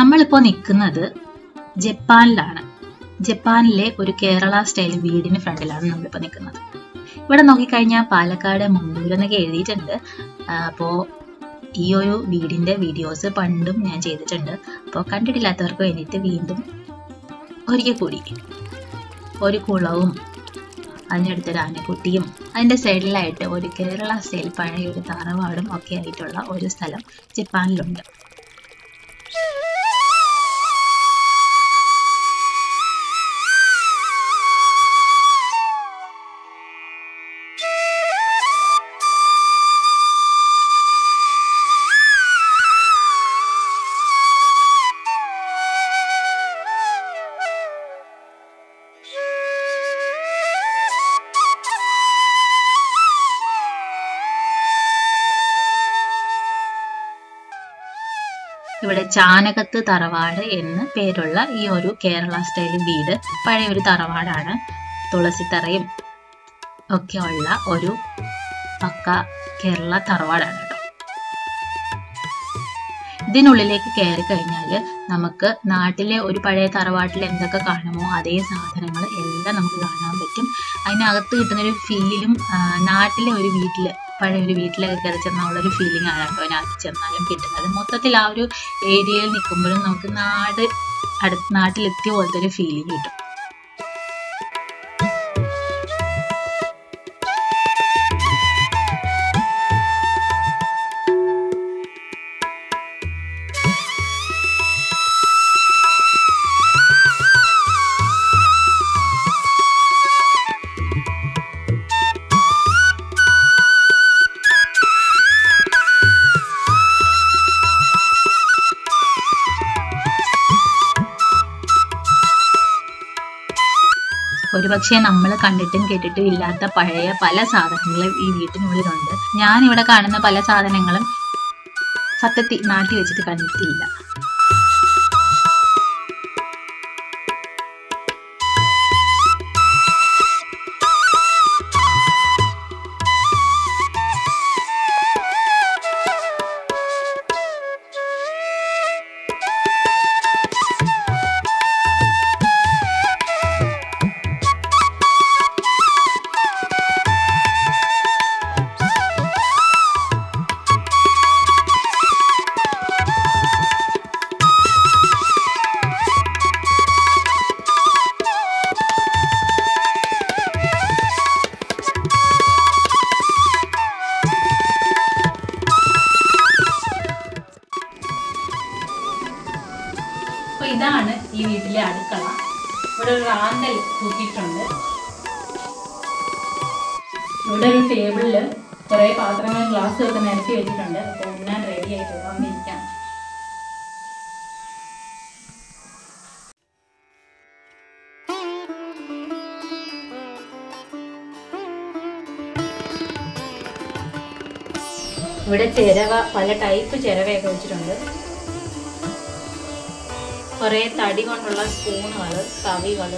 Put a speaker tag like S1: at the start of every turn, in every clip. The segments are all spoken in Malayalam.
S1: നമ്മളിപ്പോൾ നിൽക്കുന്നത് ജപ്പാനിലാണ്. ജപ്പാനിലെ ഒരു കേരള സ്റ്റൈൽ വീടിന് ഫ്രണ്ടിലാണ് നമ്മളിപ്പോൾ നിൽക്കുന്നത് ഇവിടെ നോക്കിക്കഴിഞ്ഞാൽ പാലക്കാട് മുണ്ടൂർ എന്നൊക്കെ എഴുതിയിട്ടുണ്ട്. അപ്പോൾ ഈ ഒരു വീടിന്റെ വീഡിയോസ് പണ്ടും ഞാൻ ചെയ്തിട്ടുണ്ട്. അപ്പോൾ കണ്ടിട്ടില്ലാത്തവർക്ക് വേണ്ടിയിട്ട് വീണ്ടും ഒരിക്കൽ കൂടി ഒരു കുളവും അതിനടുത്തൊരു ആനക്കുട്ടിയും അതിന്റെ സൈഡിലായിട്ട് ഒരു കേരള സ്റ്റൈൽ പഴയ ഒരു തറവാടും ഒക്കെ ആയിട്ടുള്ള ഒരു സ്ഥലം ജപ്പാനിലുണ്ട്. ഇവിടെ ചാനകത്ത് തറവാട് എന്ന് പേരുള്ള ഈ ഒരു കേരള സ്റ്റൈൽ വീട് പഴയ ഒരു തറവാടാണ്. തുളസിത്തറയും ഒക്കെ ഉള്ള ഒരു പക്ക കേരള തറവാടാണ് ഇതിനുള്ളിലേക്ക് കയറി കഴിഞ്ഞാൽ നമുക്ക് നാട്ടിലെ ഒരു പഴയ തറവാട്ടിൽ എന്തൊക്കെ കാണുമോ അതേ സാധനങ്ങൾ എല്ലാം നമുക്ക് കാണാൻ പറ്റും. അതിനകത്ത് കിട്ടുന്ന ഒരു ഫീലും നാട്ടിലെ ഒരു വീട്ടിൽ പഴയ ഒരു വീട്ടിലൊക്കെ കയറി ചെന്നാൽ ഉള്ളൊരു ഫീലിംഗ് ആണ് കേട്ടോ അതിനകത്ത് ചെന്നാലും കിട്ടുന്നത്. മൊത്തത്തിൽ ആ ഒരു ഏരിയയിൽ നിൽക്കുമ്പോഴും നമുക്ക് നാട് അടുത്ത് നാട്ടിലെത്തിയ പോലത്തെ ഒരു ഫീലിംഗ് കിട്ടും. ഒരുപക്ഷെ നമ്മൾ കണ്ടിട്ടും കേട്ടിട്ടും ഇല്ലാത്ത പഴയ പല സാധനങ്ങളും ഈ വീട്ടിനുള്ളിലുണ്ട്. ഇവിടെ കാണുന്ന പല സാധനങ്ങളും സത്യത്തിൽ നാട്ടിൽ വെച്ചിട്ട് കണ്ടിട്ടില്ല. ഇതാണ് ഈ വീട്ടിലെ അടുക്കള. ഇവിടെ ഒരു റാന്തൽ തൂക്കിയിട്ടുണ്ട്. ഇവിടെ ഒരു ടേബിളിൽ കുറെ ഗ്ലാസ്സും ഒക്കെ നിരത്തി വെച്ചിട്ടുണ്ട്. അപ്പൊ ഉണ്ണാൻ റെഡി ആയിട്ട് വന്നിരിക്കാം ഇവിടെ ചിരവ പല ടൈപ്പ് ചിരവയൊക്കെ വെച്ചിട്ടുണ്ട്. കുറെ തടി കൊണ്ടുള്ള സ്പൂണുകൾ തവികൾ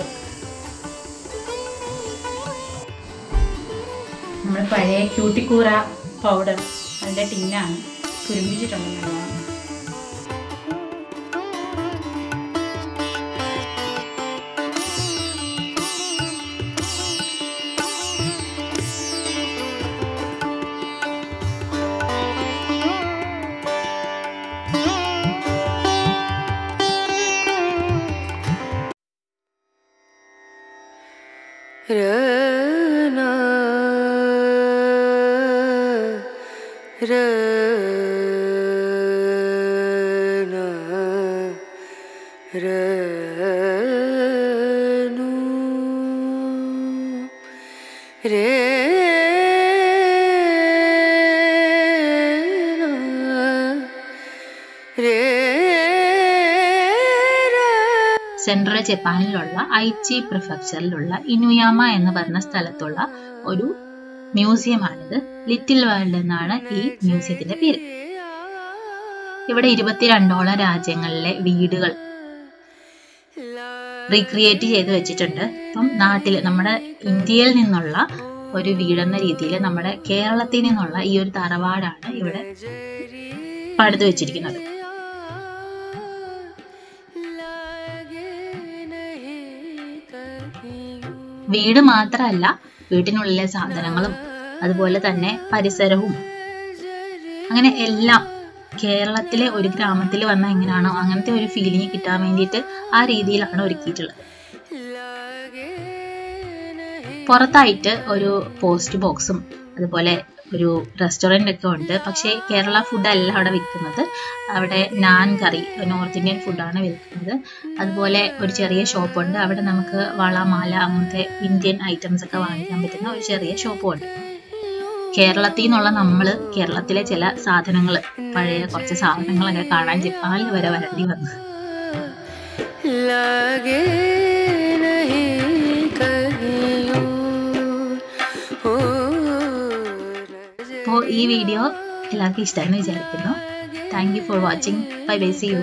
S1: നമ്മൾ പഴയ ക്യൂട്ടിക്കൂറ പൗഡർ അതിന്റെ ടിന്നാണ്. തുരുമ്പിച്ചിട്ടുണ്ട്
S2: Re
S1: സെൻട്രൽ ജപ്പാനിലുള്ള ഐച്ചി പ്രിഫക്ചറിലുള്ള ഇനുയാമ എന്ന് പറഞ്ഞ സ്ഥലത്തുള്ള ഒരു മ്യൂസിയമാണിത്. ലിറ്റിൽ വേൾഡ് എന്നാണ് ഈ മ്യൂസിയത്തിന്റെ പേര്. ഇവിടെ ഇരുപത്തിരണ്ടോളം രാജ്യങ്ങളിലെ വീടുകൾ റീക്രിയേറ്റ് ചെയ്ത് വെച്ചിട്ടുണ്ട്. അപ്പം നാട്ടിൽ നമ്മുടെ ഇന്ത്യയിൽ നിന്നുള്ള ഒരു വീടെന്ന രീതിയിൽ നമ്മുടെ കേരളത്തിൽ നിന്നുള്ള ഈ ഒരു തറവാടാണ് ഇവിടെ പണിത് വെച്ചിരിക്കുന്നത്. വീട് മാത്രമല്ല വീട്ടിനുള്ളിലെ സാധനങ്ങളും അതുപോലെ തന്നെ പരിസരവും. അങ്ങനെ എല്ലാം കേരളത്തിലെ ഒരു ഗ്രാമത്തിൽ വന്ന എങ്ങനെയാണോ അങ്ങനത്തെ ഒരു ഫീലിംഗ് കിട്ടാൻ വേണ്ടിയിട്ട് ആ രീതിയിലാണ് ഒരുക്കിയിട്ടുള്ളത്. പുറത്തായിട്ട് ഒരു പോസ്റ്റ് ബോക്സും അതുപോലെ ഒരു റെസ്റ്റോറന്റ് ഒക്കെ ഉണ്ട്. പക്ഷേ കേരള ഫുഡ് അല്ല അവിടെ വിൽക്കുന്നത്. അവിടെ നാൻ കറി നോർത്ത് ഇന്ത്യൻ ഫുഡാണ് വിൽക്കുന്നത്. അതുപോലെ ഒരു ചെറിയ ഷോപ്പുണ്ട്. അവിടെ നമുക്ക് വള മാല അങ്ങനത്തെ ഇന്ത്യൻ ഐറ്റംസ് ഒക്കെ വാങ്ങിക്കാൻ പറ്റുന്ന ഒരു ചെറിയ ഷോപ്പും ഉണ്ട് കേരളത്തിൽ നിന്നുള്ള നമ്മൾ കേരളത്തിലെ ചില സാധനങ്ങൾ പഴയ കുറച്ച് സാധനങ്ങളൊക്കെ കാണാൻ ജപ്പാനിൽ വരെ വരേണ്ടി വന്നു. ഈ വീഡിയോ എല്ലാവർക്കും ഇഷ്ടമായെന്ന് വിചാരിക്കുന്നു thank you for watching bye bye see you